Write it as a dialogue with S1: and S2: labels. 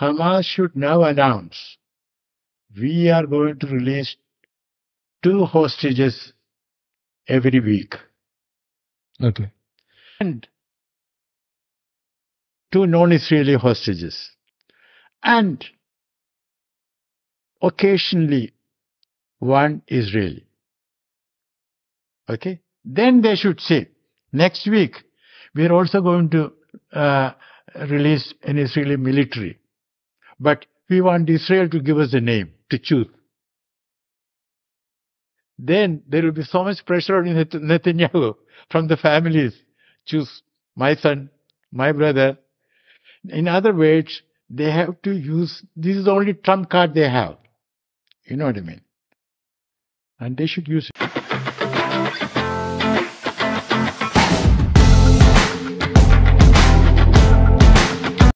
S1: Hamas should now announce we are going to release two hostages every week
S2: Okay.
S1: and two non-Israeli hostages. And occasionally one Israeli. Okay? Then they should say, next week, we are also going to uh, release an Israeli military. But we want Israel to give us a name to choose. Then there will be so much pressure on Netanyahu from the families. Choose my son, my brother. In other words, they have to use, this is the only trump card they have. You know what I mean? And they should use it.